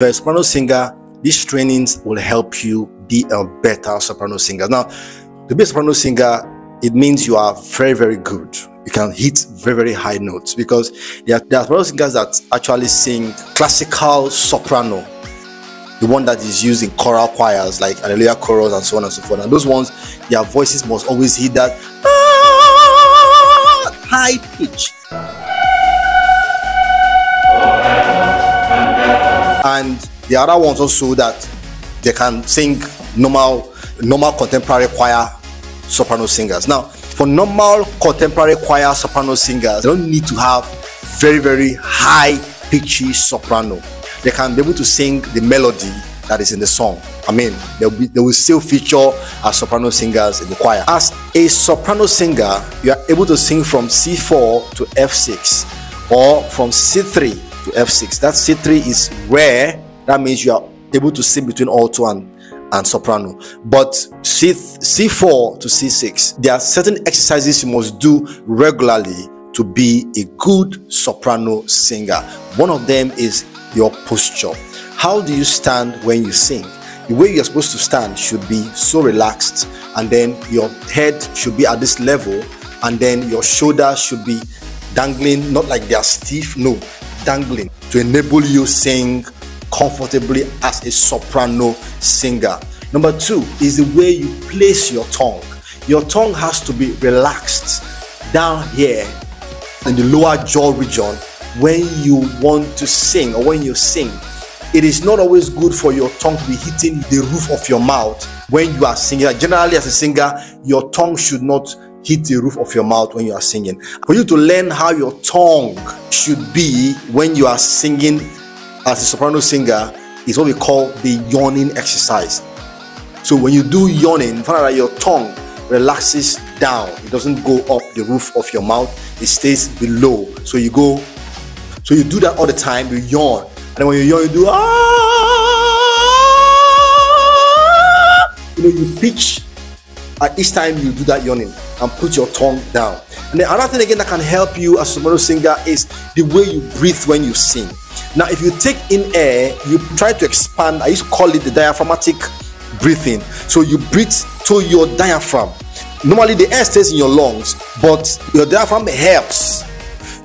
you're a soprano singer, these trainings will help you be a better soprano singer. Now, to be a soprano singer, it means you are very, very good. You can hit very, very high notes because there are, there are soprano singers that actually sing classical soprano, the one that is used in choral choirs like Hallelujah chorus and so on and so forth. And those ones, their voices must always hit that high pitch. And the other ones also that they can sing normal normal contemporary choir soprano singers. Now for normal contemporary choir soprano singers they don't need to have very very high pitchy soprano. They can be able to sing the melody that is in the song. I mean be, they will still feature as soprano singers in the choir. As a soprano singer you are able to sing from c4 to f6 or from c3 to F6. That C3 is rare. That means you are able to sing between alto and and soprano. But C C4 to C6, there are certain exercises you must do regularly to be a good soprano singer. One of them is your posture. How do you stand when you sing? The way you're supposed to stand should be so relaxed, and then your head should be at this level, and then your shoulders should be dangling, not like they are stiff. No, dangling to enable you sing comfortably as a soprano singer. Number two is the way you place your tongue. Your tongue has to be relaxed down here in the lower jaw region when you want to sing or when you sing. It is not always good for your tongue to be hitting the roof of your mouth when you are singing. Generally, as a singer, your tongue should not hit the roof of your mouth when you are singing. For you to learn how your tongue should be when you are singing as a soprano singer is what we call the yawning exercise. So when you do yawning, find out that your tongue relaxes down. It doesn't go up the roof of your mouth. It stays below. So you go, so you do that all the time. You yawn, and then when you yawn, you do ah. You know, you pitch at each time you do that yawning and put your tongue down. And the other thing again that can help you as a soprano singer is the way you breathe when you sing. Now, if you take in air, you try to expand. I used to call it the diaphragmatic breathing. So you breathe to your diaphragm. Normally, the air stays in your lungs, but your diaphragm helps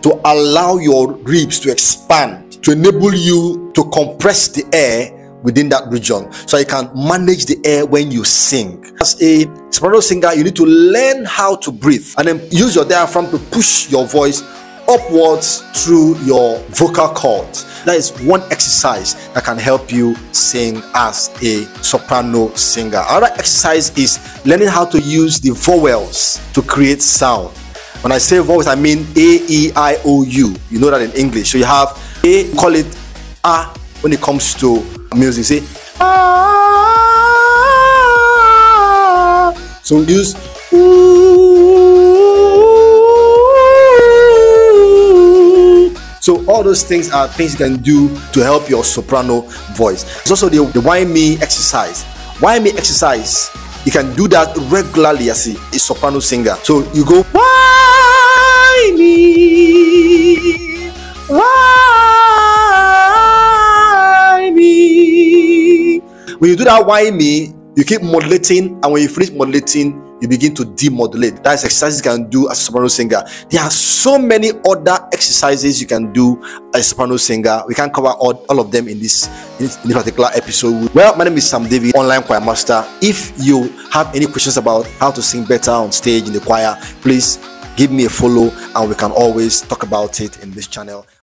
to allow your ribs to expand to enable you to compress the air within that region so you can manage the air when you sing. As a soprano singer you need to learn how to breathe and then use your diaphragm to push your voice upwards through your vocal cords. That is one exercise that can help you sing as a soprano singer. Another exercise is learning how to use the vowels to create sound. When i say vowels i mean a e i o u. You know that in english. So you have a call it a when it comes to music. Say ah. So use So all those things are things you can do to help your soprano voice. It's also the, the why me exercise. Why me exercise? You can do that regularly as a, soprano singer. So you go why me? When you do that why me, you keep modulating, and when you finish modulating, you begin to demodulate. That's exercises you can do as a soprano singer. There are so many other exercises you can do as a soprano singer. We can't cover all, all of them in this, in this, in this particular episode. Well, my name is Psalm David, online choir master. If you have any questions about how to sing better on stage in the choir, please give me a follow and we can always talk about it in this channel.